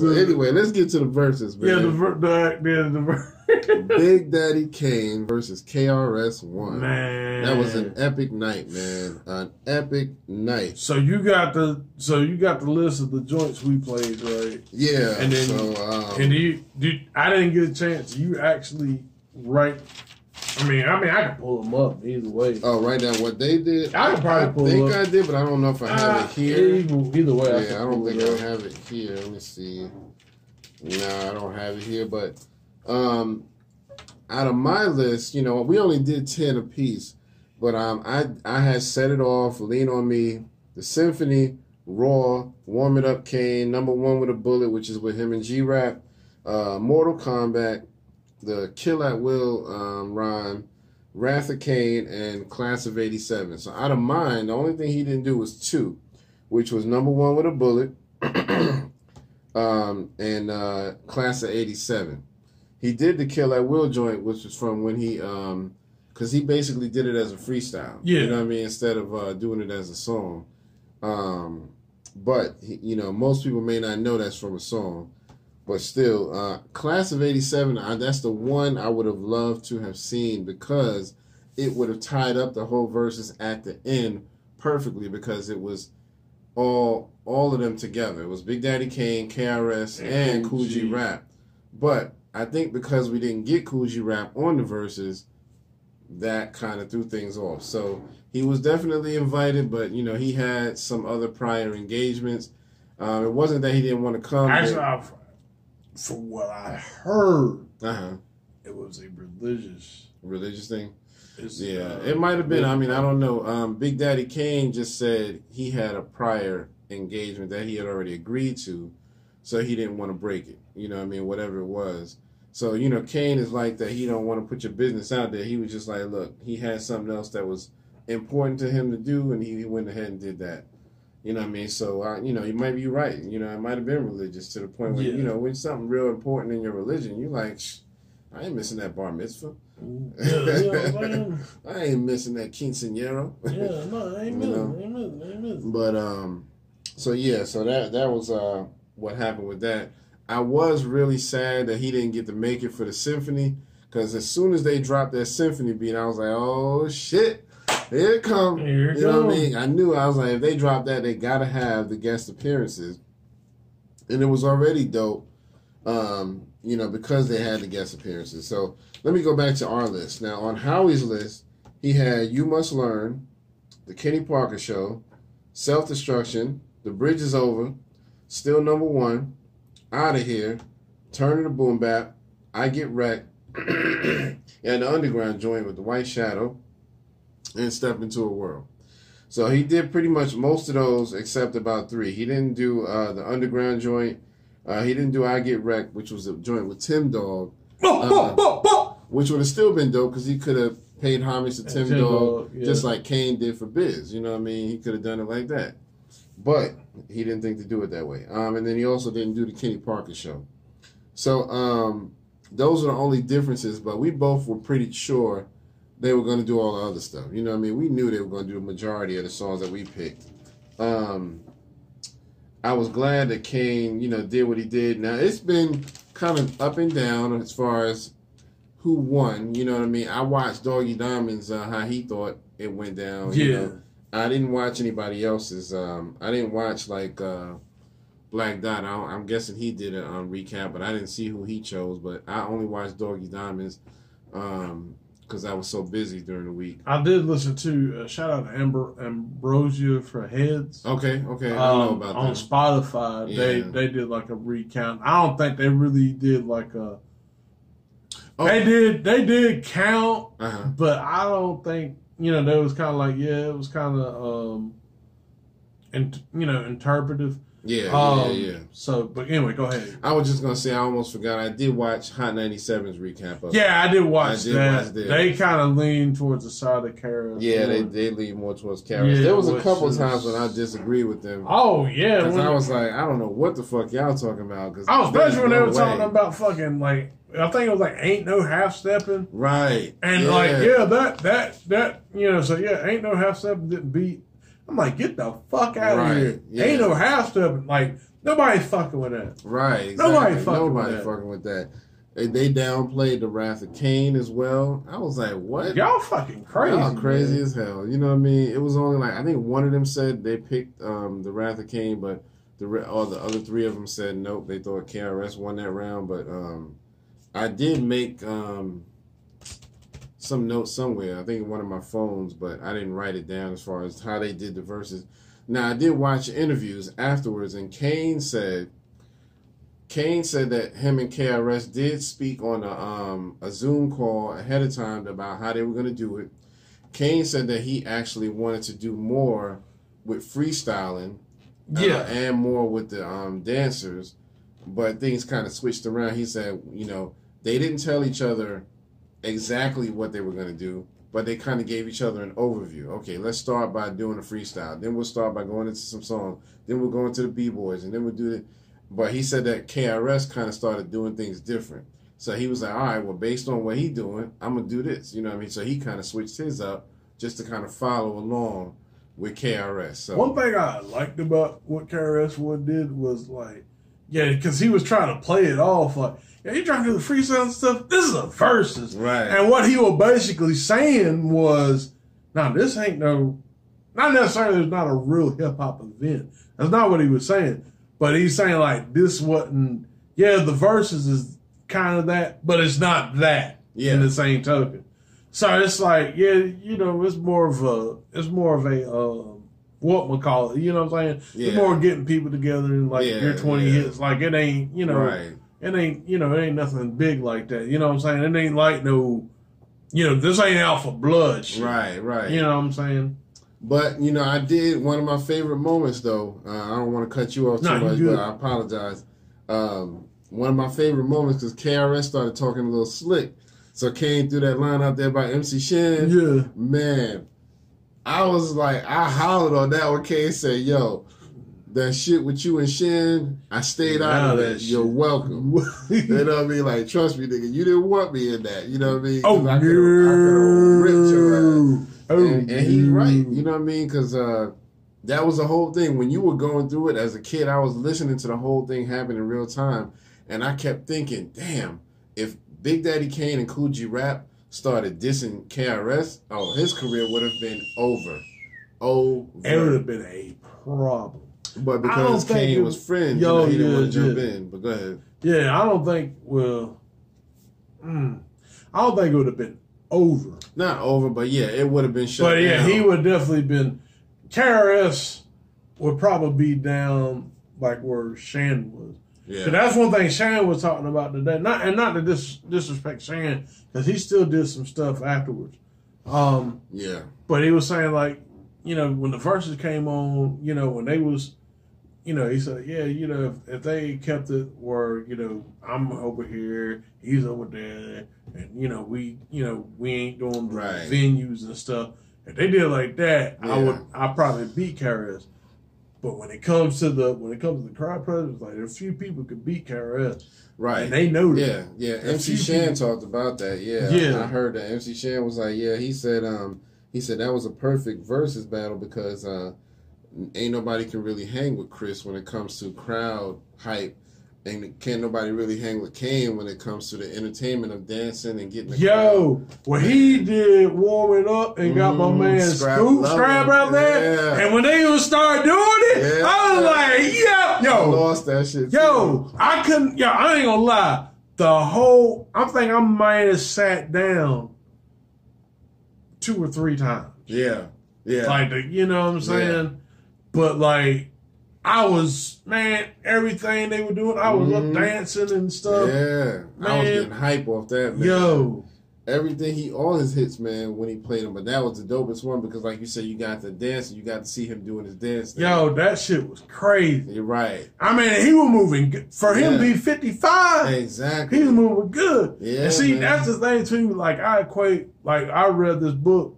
So anyway, let's get to the verses, man. Yeah, the ver- the yeah, the ver- Big Daddy Kane versus KRS One. man. That was an epic night, man. An epic night. So you got the so you got the list of the joints we played, right? Yeah. And then- so, um, And you I didn't get a chance. You actually write. I mean, I mean, I can pull them up either way. oh, right now what they did. I could probably pull think up. I did, but I don't know if I have Ah, it here. Either, way, Yeah, I don't pull think I have it here. Let me see. No, I don't have it here. But um, out of my list, you know, we only did ten apiece. But um, I I had set it off. Lean on me. The symphony, raw, warm it up. Kane number one with a bullet, which is with him and G Rap. Uh, Mortal Kombat, the Kill at Will um, rhyme, Wrath of Kane, and Class of '87. So out of mine, the only thing he didn't do was two, which was number one with a bullet, um, and uh, Class of '87. He did the Kill at Will joint, which was from when he, um, because he basically did it as a freestyle. Yeah. you know what I mean, instead of uh, doing it as a song. Um, but you know, most people may not know that's from a song. But still, uh, Class of '87. That's the one I would have loved to have seen because it would have tied up the whole verses at the end perfectly because it was all all of them together. It was Big Daddy Kane, KRS, and, And Kool G. Rap. But I think because we didn't get Kool G Rap on the verses, that kind of threw things off. So he was definitely invited, but you know he had some other prior engagements. Um, it wasn't that he didn't want to come. Actually, I, from what I heard, uh huh. it was a religious. Religious thing. it's, Yeah, uh, it might have been. I mean, I don't know. Um, Big Daddy Kane just said he had a prior engagement that he had already agreed to, so he didn't want to break it. You know, what I mean, whatever it was. So you know, Kane is like that. He don't want to put your business out there. He was just like, look, he had something else that was important to him to do, and he, he went ahead and did that. You know what I mean? So uh, you know, you might be right. You know, it might have been religious to the point where Yeah. you know when something real important in your religion, you like, I ain't missing that bar mitzvah. Yeah, you know what I'm saying? I ain't missing that quinceañero. Yeah, no, I ain't You know. missing, ain't missing, ain't missing. But um, so yeah, so that that was uh what happened with that. I was really sad that he didn't get to make it for the symphony because as soon as they dropped that symphony beat, I was like, oh shit, here it come. Here it you know what I mean? I knew I was like, if they drop that, they gotta have the guest appearances, and it was already dope. Um, you know, because they had the guest appearances. So let me go back to our list. Now on Howie's list, he had You Must Learn, The Kenny Parker Show, Self Destruction, The Bridge is Over, Still Number One, Out of Here, Turn of the Boom Bap, I Get Wrecked, and the Underground joint with the White Shadow, and Step Into a World. So he did pretty much most of those except about three. He didn't do uh, the Underground joint. Uh, he didn't do I Get Wrecked, which was a joint with Tim Dog, Uh, which would have still been dope because he could have paid homage to Tim, Tim Dog, Dog, yeah. just like Kane did for Biz. You know what I mean? He could have done it like that, but he didn't think to do it that way. Um, and then he also didn't do the Kenny Parker show. So um, those are the only differences. But we both were pretty sure they were going to do all the other stuff. You know what I mean? We knew they were going to do the majority of the songs that we picked. Um, I was glad that Kane, you know, did what he did. Now it's been kind of up and down as far as who won. You know what I mean? I watched Doggy Diamonds uh, how he thought it went down. you Yeah. know. I didn't watch anybody else's. Um, I didn't watch like uh, Black Dot. I, I'm guessing he did a um, recap, but I didn't see who he chose. But I only watched Doggy Diamonds because I was so busy during the week. I did listen to uh, shout out to Amber Ambrosia for Heads. Okay, okay, I don't know Um, about on that. On Spotify, they Yeah. they did like a recount. I don't think they really did like a. Oh. They did they did count, Uh-huh. but I don't think you know. They was kind of like yeah, it was kind of um, and you know interpretive. Yeah, Um, yeah, yeah. So, but anyway, go ahead. I was just gonna say I almost forgot. I did watch Hot 97's recap of. Yeah, I did watch I did that. watch. They kind of lean towards the side of Kara. Yeah, they they lean more towards Karis. Yeah, there was a couple times when I disagreed with them Oh yeah, because I was like, I don't know what the fuck y'all talking about. Cause I was especially when they were talking about fucking like I think it was like ain't no half stepping. right And yeah. like, yeah, that that that you know, so yeah, ain't no half stepping didn't beat I'm like, get the fuck out Right, of here. yeah. Ain't no half step. Like nobody's fucking with that. Right. Nobody Exactly. fucking Nobody with that. fucking with that. They, they downplayed the Wrath of Kane as well. I was like, what? Y'all fucking crazy. Y'all crazy man. as hell. You know what I mean? It was only like I think one of them said they picked um, the Wrath of Kane, but the all the other three of them said nope. They thought KRS won that round, but um, I did make um, some notes somewhere. I think in one of my phones, but I didn't write it down as far as how they did the verses. Now I did watch interviews afterwards, and Kane said. Kane said that him and KRS did speak on a, um, a Zoom call ahead of time about how they were going to do it. Kane said that he actually wanted to do more with freestyling, uh, Yeah. and more with the um, dancers, but things kind of switched around. He said, you know, they didn't tell each other exactly what they were going to do, but they kind of gave each other an overview. Okay, let's start by doing a freestyle. Then we'll start by going into some songs. Then we'll go into the b boys, and then we'll do it. But he said that KRS kind of started doing things different. So he was like, all right, well, based on what he doing, I'm gonna do this. You know what I mean? So he kind of switched his up just to kind of follow along with KRS. So One thing I liked about what KRS One did was like, yeah, because he was trying to play it off like, yeah, you trying to do the freestyle stuff. This is a versus, right, and what he was basically saying was, now this ain't no, not necessarily it's not a real hip hop event. That's not what he was saying, but he's saying like this wasn't. Yeah, the verses is kind of that, but it's not that. Yeah. In the same token, so it's like yeah, you know, it's more of a, it's more of a. Um, what we call it, you know what I'm saying? Yeah. It's more getting people together and like Yeah, your 20 yeah. hits. Like it ain't, you know, right, it ain't you know it ain't nothing big like that. You know what I'm saying? It ain't like no, you know, this ain't Alpha Blood shit. right, right. You know what I'm saying? But you know, I did one of my favorite moments though. Uh, I don't want to cut you off too No, much, but I apologize. Um, one of my favorite moments because KRS started talking a little slick. So Kane threw that line out there by MC Shan. Yeah. Man, I was like, I hollered on that when Kane said, "Yo, that shit with you and Shan, I stayed out Nah, of that that. You're welcome." You know what I mean? Like, trust me, nigga, you didn't want me in that. You know what I mean? oh, I ripped your ass. Oh, and, and he's right. You know what I mean? Because uh, that was the whole thing. When you were going through it as a kid, I was listening to the whole thing happen in real time, and I kept thinking, "Damn, if Big Daddy Kane and Kool G Rap started dissing KRS, oh, his career would have been over, over. It would have been a problem. but because Kane it- was friends, Yo, you know, he didn't yeah, want to jump yeah. in. But go ahead. Yeah, I don't think. Well, mm, I don't think it would have been over. Not over, but yeah, it would have been shut But yeah, down. he would definitely been. KRS would probably be down like where Shan was. Yeah. So that's one thing Shan was talking about today. Not and not to dis, disrespect Shan because he still did some stuff afterwards. Um, yeah. but he was saying like, you know, when the verses came on, you know, when they was, you know, he said, yeah, you know, if, if they kept it where you know I'm over here, he's over there, and you know we, you know, we ain't doing the Right. venues and stuff. If they did like that, I would, I probably beat KRS. But when it comes to the when it comes to the crowd presence, like a few people could beat KRS, Right. and they know that. Yeah, yeah. MC Shan people- talked about that. Yeah, Yeah. I heard that. MC Shan was like, yeah, he said, um, he said that was a perfect versus battle because uh, ain't nobody can really hang with Chris when it comes to crowd hype, and can't nobody really hang with Kane when it comes to the entertainment of dancing and getting crowd. Yo, when he did warm it up and got my Mhm. man Scrap Scoop. Scrap out there, Yeah. and when they even started doing it, Yeah. I was like, I yo, yo, lost that shit. yo, I couldn't, yo, I ain't gonna lie. The whole, I think I might have sat down two or three times. Yeah, yeah, Like, the, you know what I'm saying? But like, I was, man, everything they were doing, I was Mhm. up dancing and stuff. yeah. I was getting hype off that. Man. Yo, everything he all his hits, man, when he played them. But that was the dopest one because, like you said, you got the dance, and you got to see him doing his dance. thing. yo, that shit was crazy. you're right, I mean, he was moving good. for him to Yeah. be 55. exactly. He was moving good. Yeah, and see, man. that's the thing too. Like I equate, like I read this book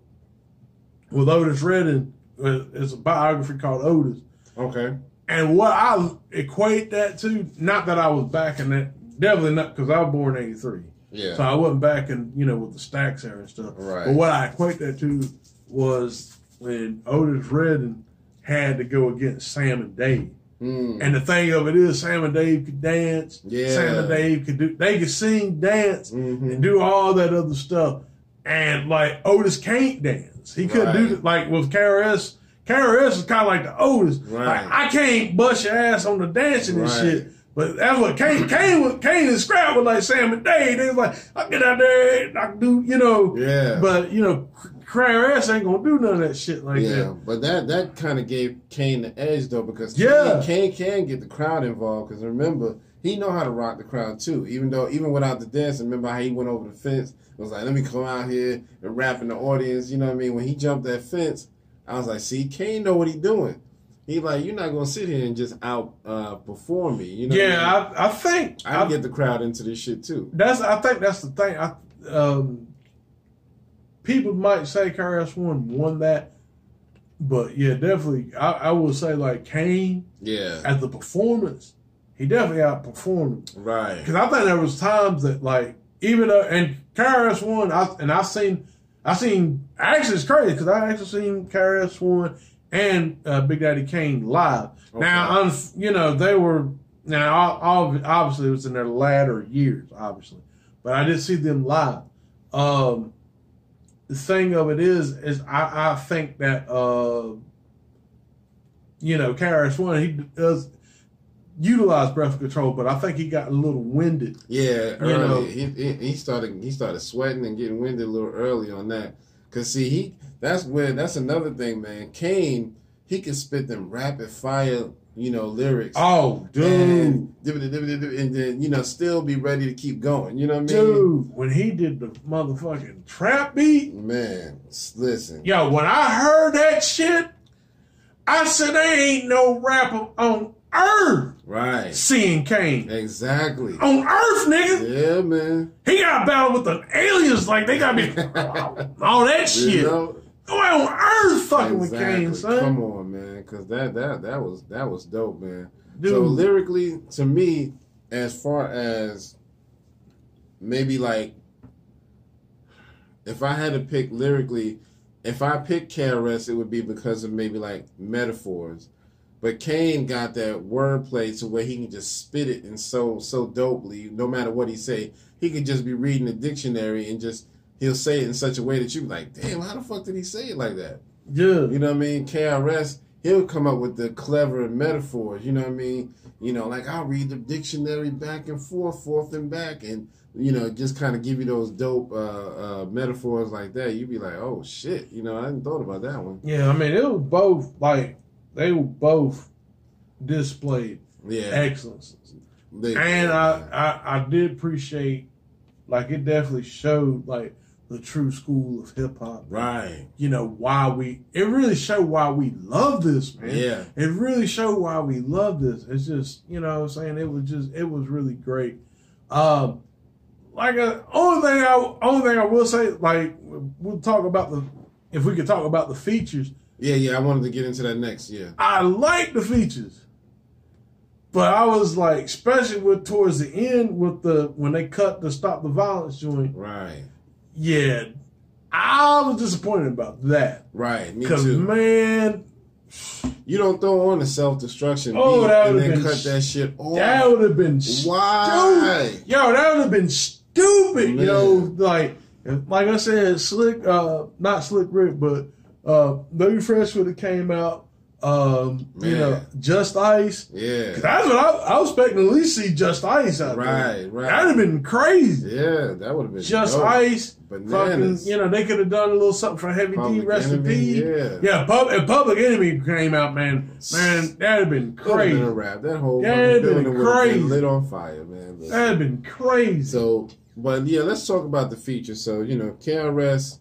with Otis Redding. uh, It's a biography called Otis, Okay, and what I equate that to, not that I was back in that, definitely not because I was born in '83, yeah, so I wasn't back in you know with the Stax there and stuff. Right. But what I equate that to was when Otis Redding had to go against Sam and Dave. Mm. And the thing of it is, Sam and Dave could dance. Yeah. Sam and Dave could do. They could sing, dance, Mhm. and do all that other stuff. And like Otis can't dance. He couldn't do Right. it. Like with KRS. KRS is kind of like the oldest. Right. Like I can't bust your ass on the dancing and Right. shit. But that's what Kane, Kane, was, Kane and Scrap were like Sam and Dave. They was like, I get out there, and I do, you know. Yeah. But you know, KRS ain't gonna do none of that shit like yeah, that. but that that kind of gave Kane the edge though because Yeah. Kane, Kane can get the crowd involved because remember he know how to rock the crowd too. Even though even without the dance, remember how he went over the fence? It was like let me come out here and rap in the audience. You know what I mean? When he jumped that fence, I was like, see, Kane know what he doing. He like you're not gonna sit here and just out uh, perform me. You know? what I, mean? Yeah, I, I think I I, get the crowd into this shit too. that's. I think that's the thing. I, um, people might say KRS One won that, but yeah, definitely. I, I will say like Kane Yeah, At the performance, he definitely outperformed. right. Because I think there was times that like even though and KRS One, I and I seen I seen actually it's crazy because I actually seen KRS One and uh, Big Daddy Kane live. Now, un, you know they were now obviously it was in their latter years, obviously, but I did see them live. Um, the thing of it is, is I, I think that uh, you know KRS One he does utilize breath control, but I think he got a little winded. Yeah, early. know. he, he he started he started sweating and getting winded a little early on that. Cause see he that's where that's another thing, man. Kane he can spit them rapid fire, you know, lyrics. Oh, dude. And, and then you know still be ready to keep going. You know what I mean? Dude, when he did the motherfucking trap beat, Man, listen. yo, when I heard that shit, I said there ain't no rapper on earth Right. seeing Kane. Exactly. On earth, nigga. Yeah, man. He got battle with the aliens like they got me all that You shit. know? Nobody on earth fucking with Exactly. Kane, son. Come on, man, because that that that was that was dope, man. Dude. So lyrically, to me, as far as maybe like, if I had to pick lyrically, if I pick KRS, it would be because of maybe like metaphors. But Kane got that wordplay to where he can just spit it and so so dopely, no matter what he say. He could just be reading the dictionary and just he'll say it in such a way that you be like, damn, how the fuck did he say it like that? Yeah. You know what I mean? KRS, he'll come up with the clever metaphors. You know what I mean? You know, like I'll read the dictionary back and forth, forth and back, and you know, just kind of give you those dope uh, uh, metaphors like that. You'd be like, oh shit, you know, I hadn't thought about that one. Yeah, I mean, it was both, like, they were both displayed Yeah, excellence. They- And I, I, I did appreciate, like, it definitely showed, like, the true school of hip hop. right, You know, why we, it really showed why we love this, man. yeah, It really showed why we love this. It's just, you know I'm saying? It was just, it was really great. Um, like, uh, only thing I, only thing I will say, like, we'll talk about the, if we could talk about the features, yeah, yeah. I wanted to get into that next. Yeah, I like the features. But I was like, especially with towards the end with the when they cut the stop the violence joint, right, yeah, I was disappointed about that. right. Me Cause too. man, you don't throw on the self destruction Oh, beat and then cut that shit off. that would have been Why? stupid. Yo, that would have been stupid. You know, like like I said, slick, uh, not slick Rick, but uh, Baby Fresh would have came out. Um, you know, Just Ice. Yeah, That's what I, I was expecting to at least see Just Ice out there. Right, right. That'd have been crazy. yeah, that would have been Just dope. Ice, Bananas. fucking, you know, they could have done a little something for Heavy D, Public rest in peace. yeah. yeah. Pub, if Public Enemy came out, man, man, that'd have been crazy. been a wrap. That whole it'd been building would have crazy. been lit on fire, man. But- That'd have been crazy. so, but yeah, let's talk about the features. So, you know, KRS,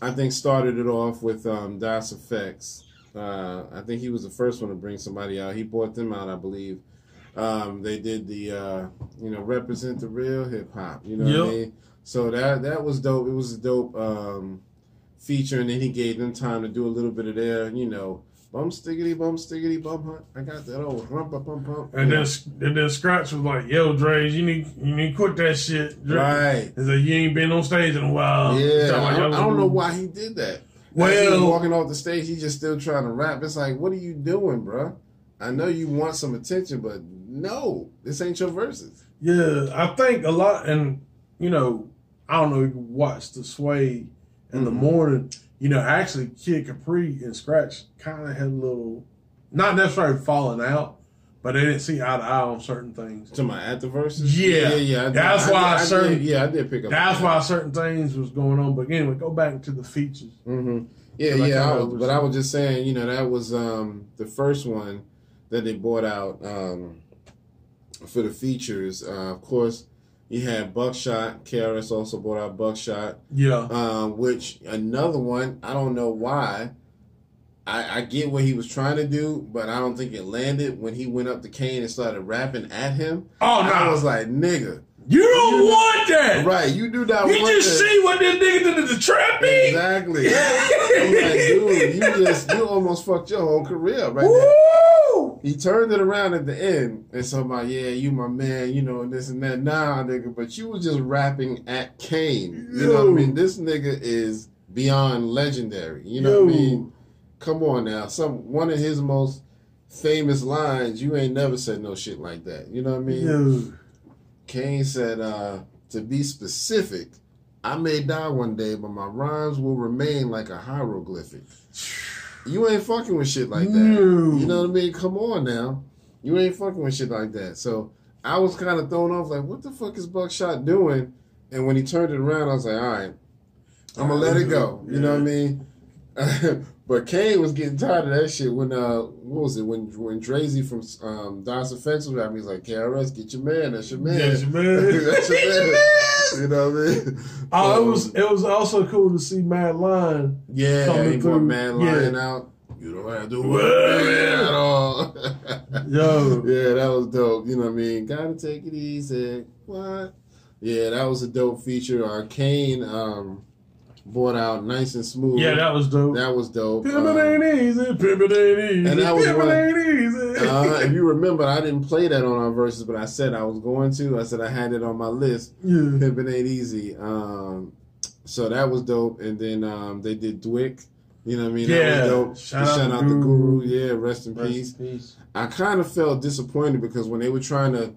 I think started it off with um, Das EFX. Uh, I think he was the first one to bring somebody out. He brought them out, I believe. Um, they did the, uh, you know, represent the real hip hop. You know what I mean? So that that was dope. It was a dope um, feature, and then he gave them time to do a little bit of their, you know, bum stiggity bum stiggity bum hunt. I got that old rump bum bum. and then, and then Scratch was like, "Yo, Dre, you need you need to quit that shit." Dre. Right. He's like, "You ain't been on stage in a while." Yeah, Sound I, don't- I don't know why he did that. Well- walking off the stage, he's just still trying to rap. It's like, what are you doing, bro? I know you want some attention, but no, this ain't your verses. Yeah, I think a lot, and you know, I don't know if you watched the Sway in the Mhm. morning. You know, actually, Kid Capri and Scratch kind of had a little, not necessarily falling out, but they didn't see eye to eye on certain things. To my at the verses, Yeah. yeah, yeah. That's I why did, I certain- did, yeah, I did pick up. That's why certain things was going on. But anyway, go back to the features. Mm-hmm. Yeah, I yeah. I was, but I was just saying, you know, that was um, the first one that they brought out um, for the features. Uh, of course, you had Buckshot. KRS also brought out Buckshot, Yeah, um, which another one. I don't know why. I, I get what he was trying to do, but I don't think it landed when he went up to Kane and started rapping at him. Oh no. I was like, nigga, you don't want that. right? You do not You just that. see what this nigga did to the trap beat. Exactly. I'm like, dude, you just you almost fucked your whole career right there. He turned it around at the end and so about, yeah, you my man, you know, and this and that. Nah, nigga, but you was just rapping at Kane. You know what I mean? This nigga is beyond legendary. You know what I mean? Come on now. Some one of his most famous lines, you ain't never said no shit like that. You know what I mean? Yo. Kane said, uh, to be specific, I may die one day, but my rhymes will remain like a hieroglyphic. You ain't fucking with shit like that. No. You know what I mean? Come on now. You ain't fucking with shit like that. So I was kind of thrown off, like, what the fuck is Buckshot doing? And when he turned it around, I was like, all right, I'm gonna let it go. You know what I mean? but Kane was getting tired of that shit when uh what was it when when Drazy from um Das EFX was he's like, KRS, get your man, that's your man. Yes, man. That's your man. You know what I mean? Oh, So, it was it was also cool to see Mad Lion. yeah, coming through. Yeah. Lion out. You don't have to worry at all. Yo. yeah, that was dope. You know what I mean? Gotta take it easy. What? Yeah, that was a dope feature. Uh, Kane um, brought out nice and smooth. Yeah, that was dope. that was dope. Pimp Um, it ain't easy, pimp it ain't easy, And that was pimp one- it ain't easy. uh, if you remember, I didn't play that on our verses, but I said I was going to. I said I had it on my list. yeah. Pimpin' ain't easy. Um, so that was dope. And then um, they did DWYCK. You know what I mean? Yeah. That was dope. Shout Shout, out out, to to Guru. Yeah, rest in Rest in peace. peace. I kind of felt disappointed because when they were trying to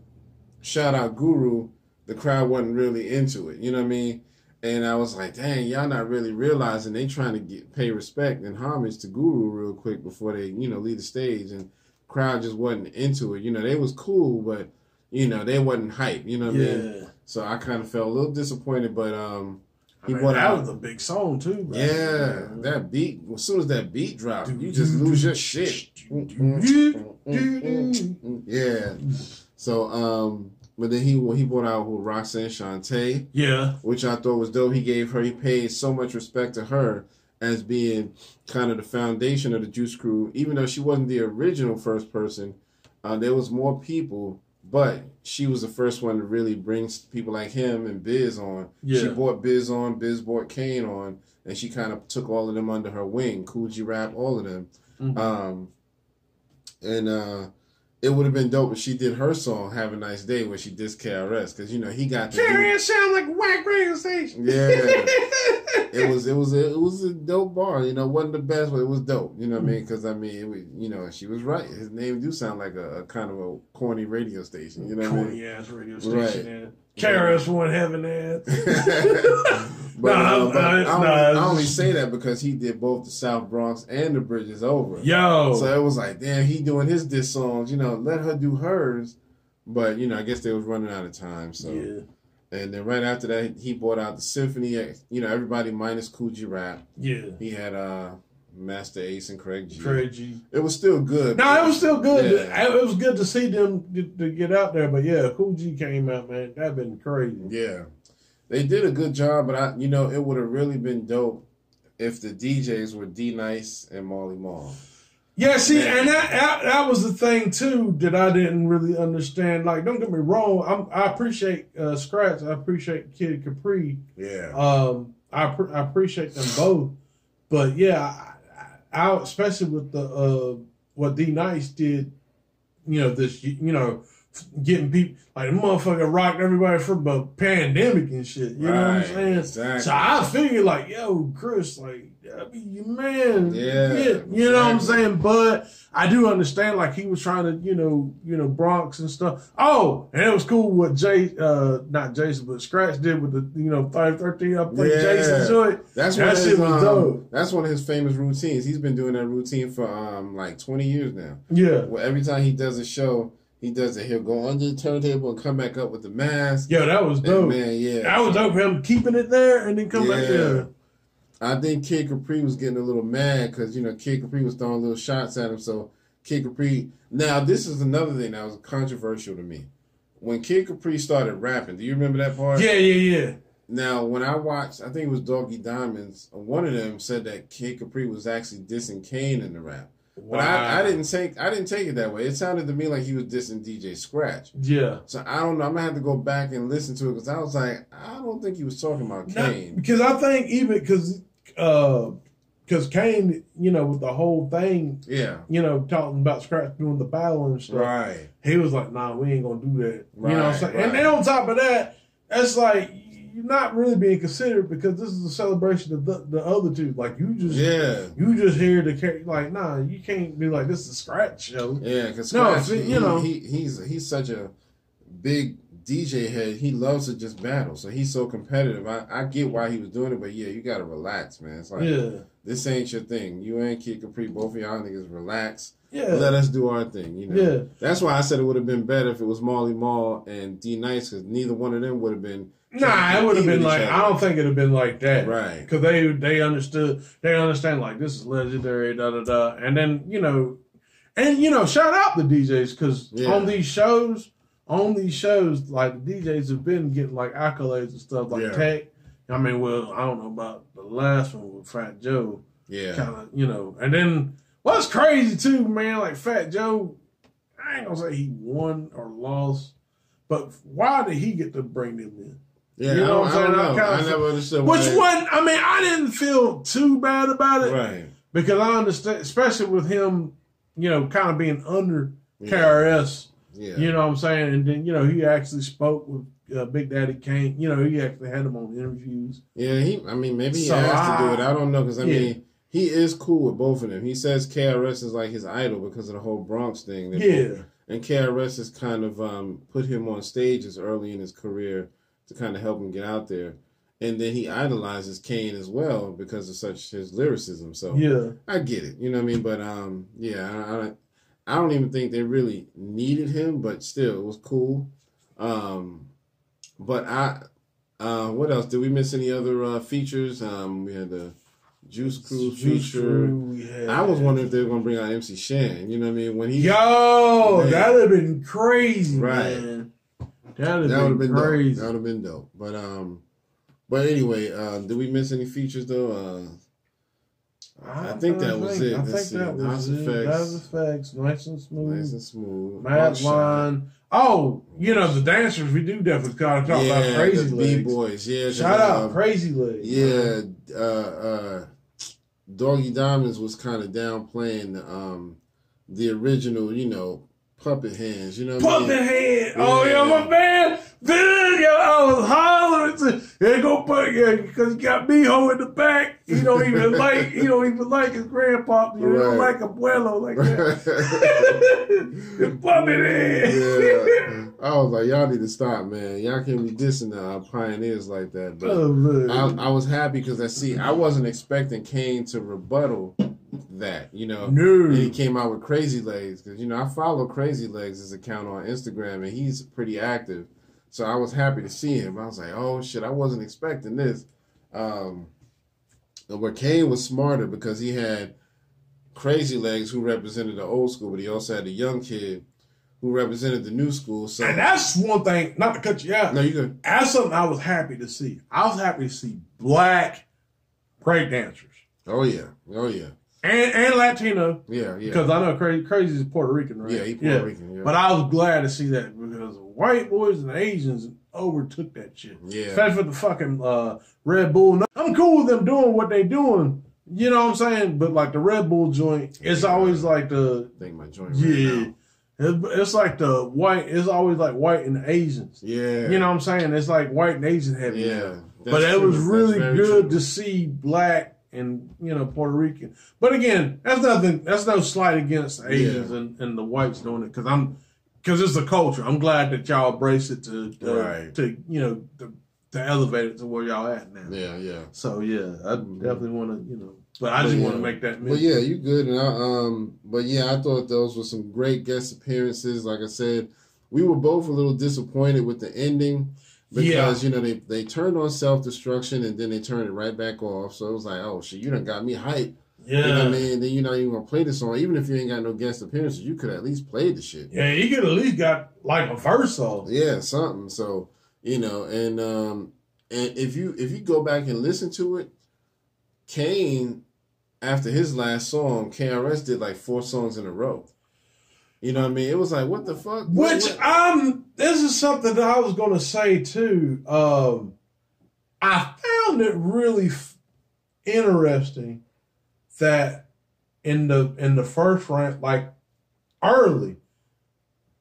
shout out Guru, the crowd wasn't really into it. You know what I mean? And I was like, dang, y'all not really realizing they trying to get pay respect and homage to Guru real quick before they, you know, leave the stage. And crowd just wasn't into it. You know, they was cool, but you know, they wasn't hype. You know what I mean? Yeah. So I kind of felt a little disappointed, but um, He I mean, brought that out- was a big song too. bro. yeah, that beat. As soon as that beat dropped, you just lose your shit. Yeah. So um, but then he he brought out who Roxanne Shante, Yeah. which I thought was dope. He gave her he paid so much respect to her as being kind of the foundation of the Juice Crew, even though she wasn't the original first person. Uh, there was more people, but she was the first one to really bring people like him and Biz on. She Yeah. brought Biz on, Biz brought Kane on, and she kind of took all of them under her wing. Kool G Rap, all of them. Mhm. Um, and uh, it would have been dope if she did her song "Have a Nice Day" where she dissed KRS because you know he got. Carrie sound like whack radio station. Yeah, it was it was a, it was a dope bar. You know, wasn't the best, but it was dope. You know what I mean? Because I mean, it was, you know, she was right. His name do sound like a, a kind of a corny radio station. You know what I mean? Corny ass radio station. Right. Careless one having that. but, Nah, uh, but I, only. I only say that because he did both the South Bronx and the Bridges over. Yo. So it was like, damn, he doing his diss songs. You know, let her do hers. But you know, I guess they was running out of time. So yeah. And then right after that, he brought out the symphony. You know, everybody minus Kool G Rap. Yeah. He had uh Masta Ace and Craig G. Craig G. It was still good. No, it was still good. Yeah. It was good to see them get, to get out there. But yeah, Kool G came out, man. That been crazy. Yeah, they did a good job, but I, you know, it would have really been dope if the DJs were D Nice and Marley Marl. Yeah, see, Yeah. and that, that that was the thing too that I didn't really understand. Like, don't get me wrong, I'm, I appreciate uh, Scratch, I appreciate Kid Capri, Yeah, um, I I appreciate them both, but yeah, I, I, especially with the uh, what D Nice did, you know, this you know getting people like the motherfucker rocked everybody from the pandemic and shit. You know what I'm saying? exactly. So I figured like, yo, Chris, like, I mean, your man, Yeah, you know what I'm saying. But I do understand, like, he was trying to, you know, you know, Bronx and stuff. Oh, and it was cool what Jay, uh, not Jason, but Scratch did with the, you know, five thirteen up like Yeah. Jason joint. That's That of shit his, was um, dope. That's one of his famous routines. He's been doing that routine for um like twenty years now. Yeah, Well, every time he does a show, he does it. He'll go under the turntable and come back up with the mask. yeah, that was And dope. man, yeah, That was dope. Him keeping it there and then come back Yeah. there. I think Kid Capri was getting a little mad because you know Kid Capri was throwing little shots at him. So Kid Capri. Now this is another thing that was controversial to me. When Kid Capri started rapping, do you remember that part? Yeah, yeah, yeah. Now, when I watched, I think it was Doggy Diamonds. One of them said that Kid Capri was actually dissing Kane in the rap, but I, I didn't take I didn't take it that way. It sounded to me like he was dissing DJ Scratch. Yeah. So I don't know. I'm gonna have to go back and listen to it because I was like, I don't think he was talking about Not- Kane. because I think even because because uh, Kane, you know, with the whole thing, Yeah. you know, talking about Scratch doing the battle and stuff, Right. he was like, "Nah, we ain't gonna do that." you know what I'm saying? right. And then on top of that, that's like you're not really being considered because this is a celebration of the, the other two. Like you just Yeah. you just here to carry. Like, nah, you can't be like this is a Scratch show. Yeah. Because No, Scratch, see, he, you know. he, he's he's such a big DJ head. He loves to just battle. So he's so competitive. I, I get why he was doing it, but yeah, you gotta relax, man. It's like Yeah, this ain't your thing. You ain't Kid Capri. Both of y'all niggas relax. yeah, Let us do our thing. You know. yeah. That's why I said it would have been better if it was Marley Marl and D Nice, because neither one of them would have been. Nah, it would have been like. I don't think it'd have been like that. Right. because they they understood they understand like this is legendary da da da and then you know and you know shout out the DJs because Yeah. on these shows on these shows like the DJs have been getting like accolades and stuff like Yeah. Tech I mean well I don't know about the last one with Fat Joe Yeah. kind of you know and then what's crazy too man like Fat Joe I ain't gonna say he won or lost but why did he get to bring them in Yeah. You I know don't, what I'm I saying? I know. kinda I never understood. which one I mean I didn't feel too bad about it Right. because I understand, especially with him, you know, kind of being under Yeah. KRS. Yeah. You know what I'm saying? And then you know he actually spoke with uh, Big Daddy Kane. You know he actually had him on interviews. Yeah. He. I mean, maybe he So asked to do it. I don't know because I Yeah. mean. He is cool with both of them. He says KRS is like his idol because of the whole Bronx thing. They both- Yeah, and KRS has kind of um, put him on stages early in his career to kind of help him get out there. And then he idolizes Kane as well because of such his lyricism. So yeah, I get it, you know what I mean. But um, yeah, I, I, I don't even think they really needed him, but still, it was cool. Um, but I, uh, what else? Did we miss any other uh, features? Um, we had the Juice Crew Juice feature. Crew, had- I was wondering if they were gonna bring out MC Shan. You know what I mean? When he Yo, Man. that'd have been crazy, Right. man. That'd have been, been crazy. dope. That would have been dope. But um, but anyway, uh, did we miss any features though? Uh, I think that was it. I think that was Nas it. Effects. Das EFX, nice and smooth. nice and smooth. Mad Lion. Oh, you know the dancers. We do definitely gotta talk yeah, about Crazy the Legs. B boys. Yeah, Shout out um, Crazy Legs. Yeah, uh, uh, Doggy Diamonds was kind of downplaying um, the original, you know, puppet hands. You know, what I Puppet mean? head. Oh yeah, Yeah. my man. Yo, I was hollering. To, yeah, go put yeah, because he got Miho in the back. He don't even like. He don't even like his grandpa. He don't Right. like Abuelo like that. the puppet head. yeah, I was like, y'all need to stop, man. Y'all can't be dissing our uh, pioneers like that. But Oh, man. I, I was happy because I see I wasn't expecting Kane to rebuttal that, you know. no. He came out with Crazy Legs because you know I follow Crazy Legs' account on Instagram and he's pretty active, so I was happy to see him. I was like, oh shit, I wasn't expecting this. Um, where Kane was smarter because he had Crazy Legs who represented the old school, but he also had a young kid who represented the new school. So And that's one thing. Not to cut you out. no, you could That's something I was happy to see. I was happy to see black break dancers oh yeah, oh yeah, and and Latino yeah, yeah, because I know Crazy Crazy is Puerto Rican, right? yeah. He Puerto Rican, yeah. But I was glad to see that because white boys and Asians overtook that shit. yeah. Especially for the fucking uh, Red Bull. I'm cool with them doing what they doing. You know what I'm saying? But like the Red Bull joint, it's Yeah. always like the I think my joint. Right yeah. now. It's, it's like the white. It's always like white and Asians. Yeah. You know what I'm saying? It's like white and Asian heavy. Yeah. but it was really good true. to see black and you know Puerto Rican. But again, that's nothing. That's no slight against Asians Yeah. and, and the whites doing it because I'm because it's a culture. I'm glad that y'all embrace it to to, Right. to you know to, to elevate it to where y'all at now. Yeah, yeah. So yeah, I definitely want to you know. But I just yeah. want to make that. But mention. yeah, you good. And I, um, but yeah, I thought those were some great guest appearances. Like I said, we were both a little disappointed with the ending because you know they they turned on self destruction and then they turned it right back off. So it was like, oh shit, you done got me hyped. yeah, You know what I mean? Then you're not even gonna play the song, even if you ain't got no guest appearances. You could at least play the shit. yeah. You could at least got like a verse off. Yeah, something. So you know, and um, and if you if you go back and listen to it, Kane, after his last song, KRS did like four songs in a row. You know what I mean? It was like, what the fuck? Which what- I'm. This is something that I was going to say too. Um, I found it really f- interesting that in the in the first round, like early,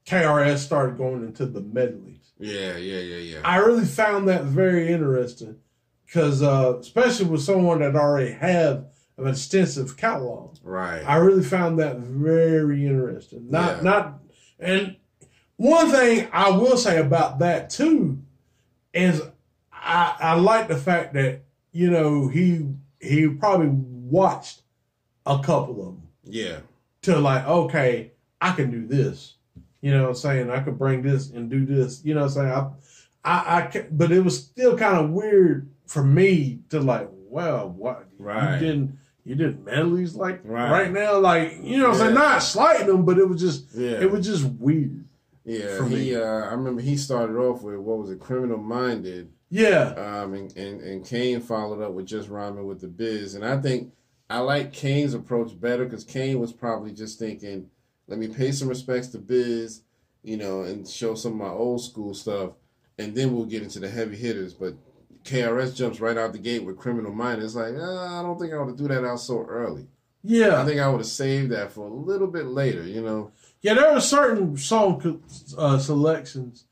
KRS started going into the medleys. yeah, yeah, yeah, yeah. I really found that very interesting because, uh, especially with someone that already have an extensive catalog. right. I really found that very interesting. Not Yeah. not and one thing I will say about that too is I I like the fact that you know he he probably watched a couple of them yeah, to like okay I can do this. You know what I'm saying? I could bring this and do this. You know what I'm saying? I I, I but it was still kind of weird for me to like, well, what Right. you didn't you did medleys like Right. right, now, like you know what I'm saying? Not slighting them, but it was just yeah. it was just weird. yeah, for he. Uh, I remember he started off with what was it, Criminal Minded. Yeah. Um, and, and, and Kane followed up with just rhyming with the biz. And I think I like Kane's approach better because Kane was probably just thinking, let me pay some respects to biz, you know, and show some of my old school stuff, and then we'll get into the heavy hitters. But KRS jumps right out the gate with Criminal Mind. It's like, uh, I don't think I would have do that out so early. Yeah. I think I would have saved that for a little bit later, you know. Yeah, there were certain song uh, selections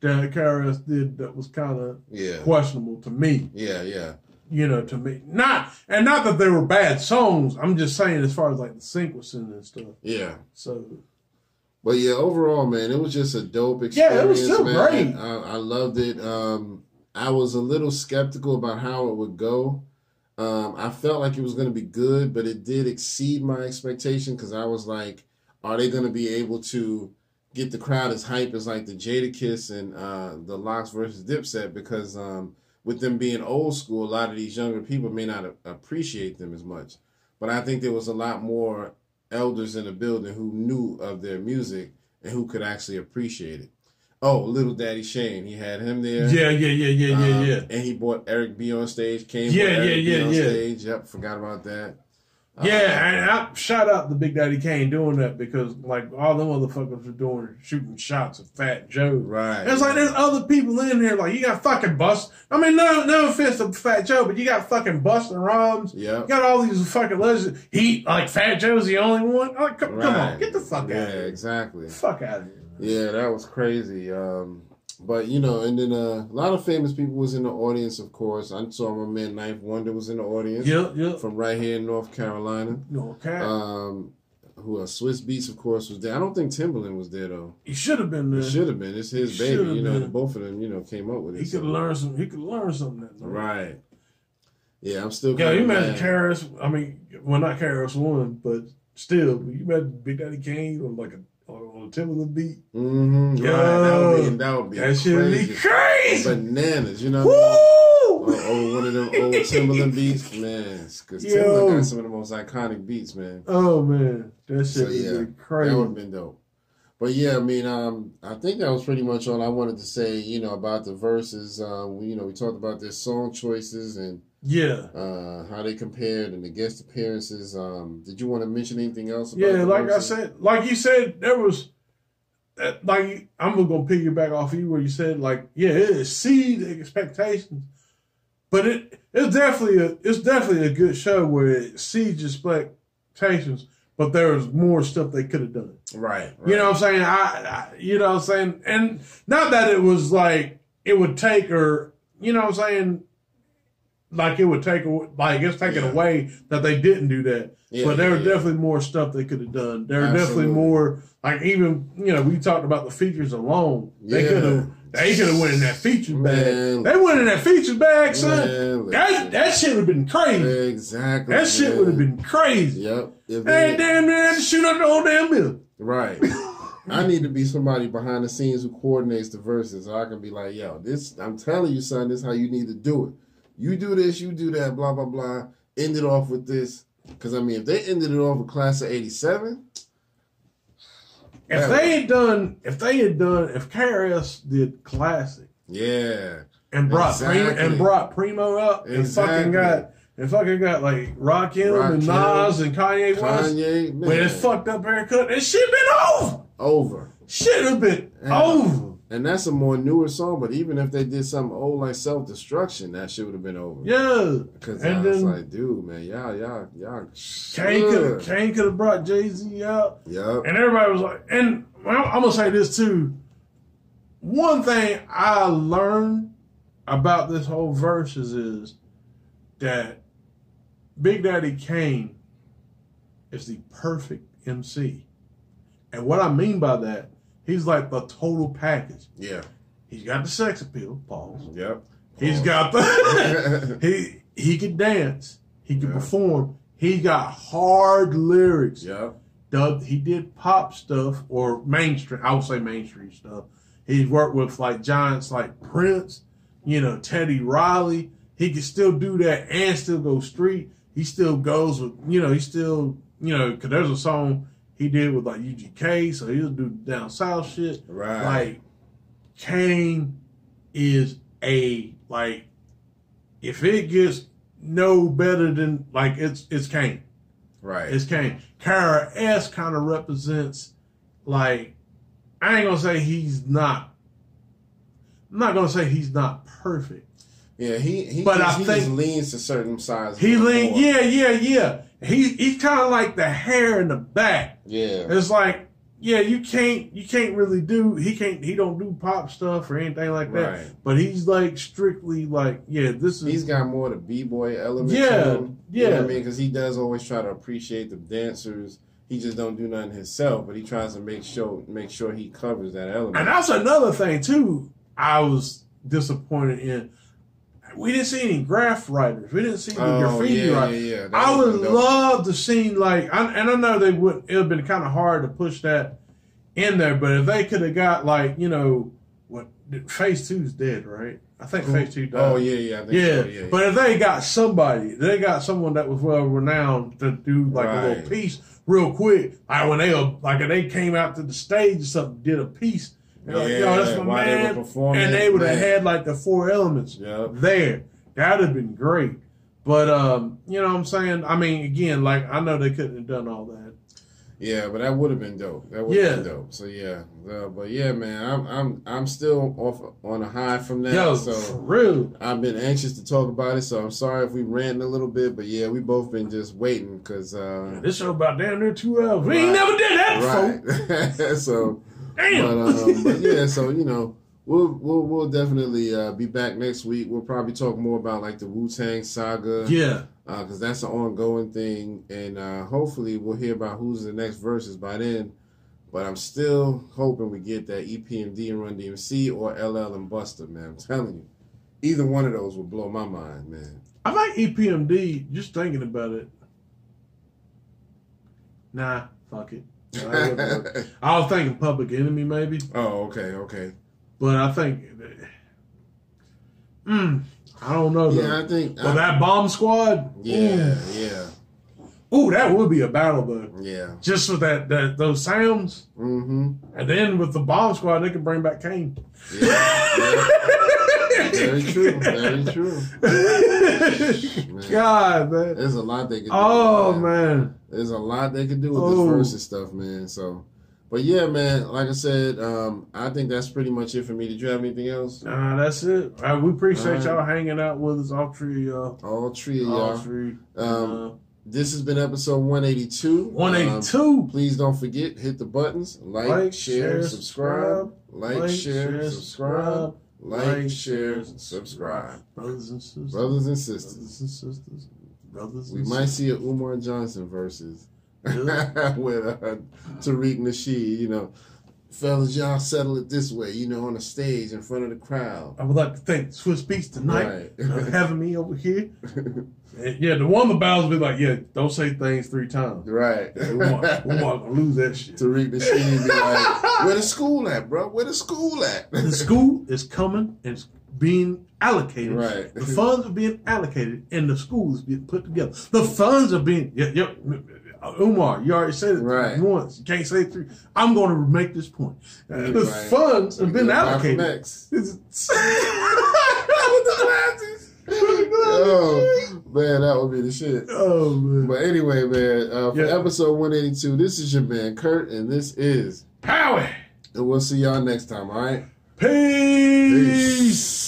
that KRS did that was kind of Yeah. questionable to me. Yeah, yeah. you know, to me. Not and not that they were bad songs. I'm just saying as far as like the sequencing and stuff. Yeah. So But yeah, overall, man, it was just a dope experience. Yeah, it was still man. great. I, I loved it. Um, I was a little skeptical about how it would go. Um, I felt like it was going to be good, but it did exceed my expectation because I was like, are they going to be able to get the crowd as hype as like the Jadakiss and uh, the LOX versus Dipset? Because um, with them being old school, a lot of these younger people may not a- appreciate them as much. But I think there was a lot more elders in the building who knew of their music and who could actually appreciate it. Oh, Little Daddy Shane, he had him there. yeah, yeah, yeah, yeah, yeah, Um, yeah. And he brought Eric B on stage. Came Yeah, with Eric yeah, B yeah, on yeah. stage. Yep, forgot about that. Uh, Yeah, and I shout out to Big Daddy Kane doing that because like all them motherfuckers were doing shooting shots at Fat Joe. right. It's like there's other people in here. Like you got fucking bust. I mean, no, no offense to Fat Joe, but you got fucking Busta Rhymes. You got all these fucking legends. He like Fat Joe's the only one. Like, come, come on, get the fuck Yeah, out of here. exactly. Fuck out of here. Yeah, that was crazy. Um, but you know, and then uh, a lot of famous people was in the audience. Of course, I saw my man 9th Wonder was in the audience Yep, yep. from right here in North Carolina. No cap. Um, who else? Swizz Beatz, of course, was there. I don't think Timbaland was there though. he should have been there. should have been. It's his He baby. You know, been. both of them, you know, came up with it. He so- could learn some. He could learn something. That. Right. Yeah, I'm still. Yeah, you imagine mad. Karis. I mean, well, not Karis one, but still, you imagine Big Daddy Kane on like a Timbaland beat. Mm-hmm. Yo, right. That would be that would be That shit would be crazy. crazy. Bananas. You know. What I mean? Woo! Or, or one of them old Timbaland beats, man. Because. Timbaland got some of the most iconic beats, man. Oh man, that shit So, would yeah, be That crazy. would have been dope. But yeah, I mean, um, I think that was pretty much all I wanted to say. You know about the verses. Um, we, you know, we talked about their song choices and yeah, uh, how they compared and the guest appearances. Um, did you want to mention anything else? About yeah. Like I said, like you said, there was. Uh, Like I'm gonna piggyback off of you where you said like yeah it exceeded expectations, but it it's definitely a it's definitely a good show where it exceeds expectations, but there was more stuff they could have done. Right, right. You know what I'm saying? I, I, you know what I'm saying? And not that it was like it would take her, you know what I'm saying? Like it would take, like it's taken Yeah. away that they didn't do that. Yeah, but there yeah, definitely more stuff they could have done. There were definitely more, like even, you know, we talked about the features alone. They could have, they could have went in that features bag. Man. They went in that features bag, son. Man, that, that shit would have been crazy. exactly. That shit would have been crazy. Yep. If Hey, they- damn, man, shoot up the whole damn bill. Right. I need to be somebody behind the scenes who coordinates the verses, so I can be like, "Yo, this. I'm telling you, son. This is how you need to do it. You do this, you do that. Blah blah blah. End it off with this. Because I mean, if they ended it off with class of '87, If they had done, if they had done, if KRS did classic yeah, and brought Primo, and brought Primo up and fucking got and fucking got like Rakim and Nas and Kanye West Kanye, man, with his fucked up haircut, that shit been over. over. Shit have been Yeah. over. And that's a more newer song, but even if they did something old like Self Destruction, that shit would have been over. Yeah. Because I was like, dude, man, y'all, y'all, y'all. Kane could Kane could have brought Jay Z out. Yep. And everybody was like, and well, I'm gonna say this too. One thing I learned about this whole Verzuz is that Big Daddy Kane is the perfect MC. And what I mean by that, he's like the total package. Yeah. He's got the sex appeal, pause. Yep. He's got the he he can dance, he can Yeah. perform, he got hard lyrics Yep. dubbed he did pop stuff or mainstream I would say mainstream stuff. He worked with like giants like Prince, you know, Teddy Riley. He can still do that and still go street. He still goes with you know, he still you know, cause there's a song he did with like UGK, so he'll do down south shit. Right. Like Kane is a like if it gets no better than like it's it's Kane. right. It's Kane. KRS kind of represents like I ain't gonna say he's not. I'm not gonna say he's not perfect. yeah. He he, But just, I he think- leans to certain sides. He more. lean, yeah, yeah, yeah. He he's kind of like the hair in the back. Yeah. It's like, yeah, you can't you can't really do he can't he don't do pop stuff or anything like that. Right. But he's like strictly like, yeah, this is He's got more the b boy element. Yeah, To him, You know yeah. what I mean, because he does always try to appreciate the dancers. He just don't do nothing himself, but he tries to make sure make sure he covers that element. And that's another thing too. I was disappointed in. We didn't see any graph writers. We didn't see the oh graffiti yeah, yeah, writers. yeah. That I would love to see like, I, and I know they would. It would have been kind of hard to push that in there, but if they could have got like, you know, what Phase Two's dead, right? I think Phase Two died. Oh yeah, yeah, I think Yeah, so, yeah, but if they got somebody, they got someone that was well renowned to do like a little piece real quick. Like when they like if they came out to the stage or something, did a piece. Like, yo, that's my while they were man. and they would have had like the four elements Yep. there. That'd have been great. But um, you know what I'm saying? I mean, again, like I know they couldn't have done all that. Yeah, but that would have been dope. That would have Yeah. been dope. So yeah, uh, but yeah, man, I'm I'm I'm still off on a high from that. Yo, so real. I've been anxious to talk about it. So I'm sorry if we ranting a little bit, but yeah, we both been just waiting because uh, This show about damn near two hours. We ain't never did that before. right. so Damn. But, um, but yeah, so you know, we'll we'll we'll definitely uh, be back next week. We'll probably talk more about like the Wu Tang saga, yeah. because that's an ongoing thing, and uh, hopefully we'll hear about who's the next Verzuz by then. But I'm still hoping we get that EPMD and Run DMC or LL and Busta, man. I'm telling you, either one of those will blow my mind, man. I like EPMD. Just thinking about it. Nah, fuck it. I. I was thinking Public Enemy maybe, oh, okay, okay. but I think, mm, I don't know. Though. Yeah, I think. Well, that Bomb Squad. yeah, yeah, Ooh, Ooh, that would be a battle though. yeah. Just with that, that those sounds, Mm-hmm. and then with the Bomb Squad, they could bring back Kane. Yeah, yeah. Very true. Very true. God, man. There's a lot they could do. Oh man. There's a lot they can do with Oh. this Verzuz stuff, man. So, but yeah, man. Like I said, um, I think that's pretty much it for me. Did you have anything else? Uh, that's it. Uh, we appreciate All right. y'all hanging out with us, all three of y'all. All three of y'all. three. Um, this has been episode 182. 182. Um, please don't forget, hit the buttons. Like, Like, share, share, subscribe. Like, Like, share, share, subscribe. Like, Like, share, subscribe. Brothers and sisters. Brothers and Brothers sisters. and sisters. Brothers We might see a Umar Johnson versus Yeah. with uh, Tariq Nasheed. You know, fellas, y'all settle it this way. You know, on the stage in front of the crowd. I would like to thank Swizz Beatz tonight Right. for having me over here. And yeah, the one the battles be like, yeah, don't say things three times. Right. Yeah, Umar, Umar gonna lose that shit. Tariq Nasheed be like, "Where the school at, bro? Where the school at?" The school is coming and it's being allocated. Right. The funds are being allocated and the school is being put together. The funds are being, yeah, yeah. Umar, you already said it Right. once. You can't say it three. I'm going to make this point. Uh, the Right. funds have been allocated. X. It's- With the. Oh man, that would be the shit. oh man. But anyway, man, uh, for Yeah. episode 182, this is your man Kurt, and this is, Power. and we'll see y'all next time. All right. Peace. Peace.